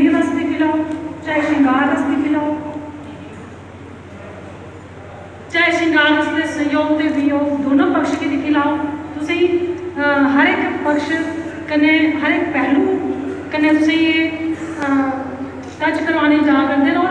ਲੀਰ ਰਸ ਦਿਖੀ ਚਾਹੇ ਸ਼ਿੰਗਾਰ ਰਸ ਦਿਖੀ ਚਾਹੇ ਸ਼ਿੰਗਾਰ ਰਸ ਸੰਯੋਗ ਤੇ ਵਿਯੋਗ ਦੋਨੋਂ ਪਕਸ਼ ਕੀ ਦਿਖੀ ਤੁਸੀਂ ਹਰ ਇੱਕ ਪਕਸ਼ ਕਨੇ, ਹਰ ਇੱਕ ਪਹਿਲੂ ਕਨੇ ਤੁਸੀਂ ਇਹ ਟੱਚ ਕਰਵਾਉਣੇ ਜਾ ਕਰਦੇ ਹੋ